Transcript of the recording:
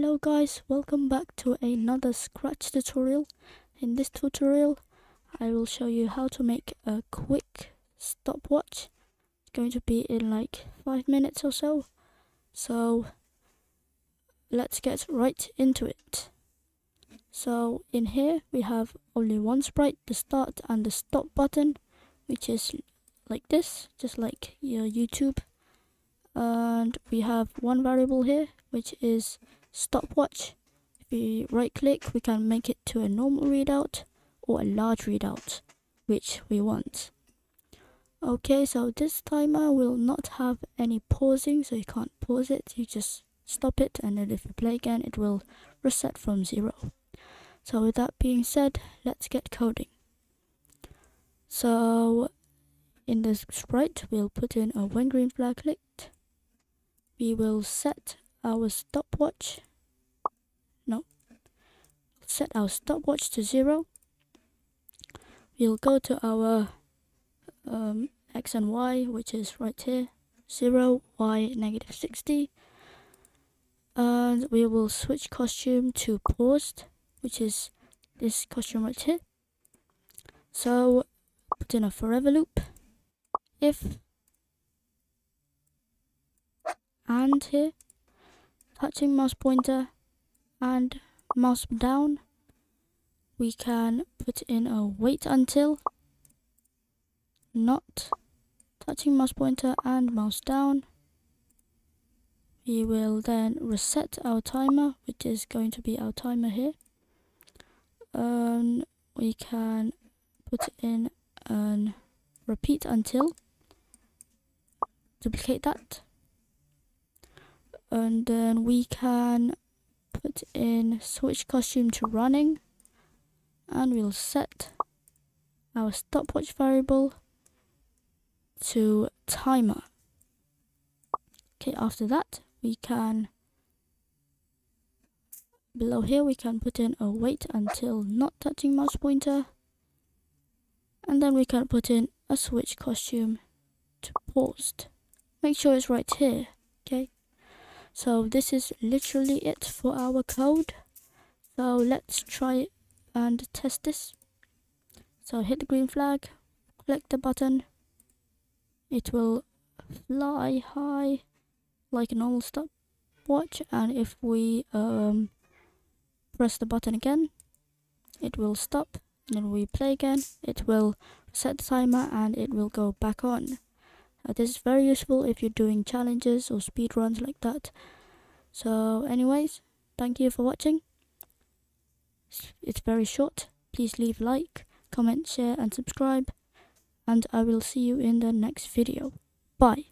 Hello guys, welcome back to another Scratch tutorial. In this tutorial, I will show you how to make a quick stopwatch. It's going to be in like 5 minutes or so. So, let's get right into it. So, in here we have only one sprite, the start and the stop button, which is like this, just like your YouTube. And we have one variable here, which is stopwatch. If we right click, we can make it to a normal readout or a large readout, which we want. Okay, so this timer will not have any pausing, so you can't pause it, you just stop it, and then if you play again, it will reset from zero. So with that being said, let's get coding. So in the sprite, we'll put in a when green flag clicked. We will set our stopwatch set our stopwatch to zero. We'll go to our um, x and y which is right here 0 y negative 60 and we will switch costume to paused which is this costume right here. So put in a forever loop. If and here touching mouse pointer and mouse down we can put in a wait until not touching mouse pointer and mouse down. We will then reset our timer which is going to be our timer here. Um, we can put in an repeat until. Duplicate that. And then we can put in switch costume to running and we'll set our stopwatch variable to timer. Okay after that we can below here we can put in a wait until not touching mouse pointer. And then we can put in a switch costume to paused make sure it's right here okay? So this is literally it for our code. So let's try and test this. So hit the green flag, click the button. It will fly high like a normal stopwatch and if we um, press the button again it will stop and then we play again it will set the timer and it will go back on uh, this is very useful if you're doing challenges or speed runs like that. So anyways, thank you for watching. It's very short. Please leave like, comment, share and subscribe. And I will see you in the next video. Bye.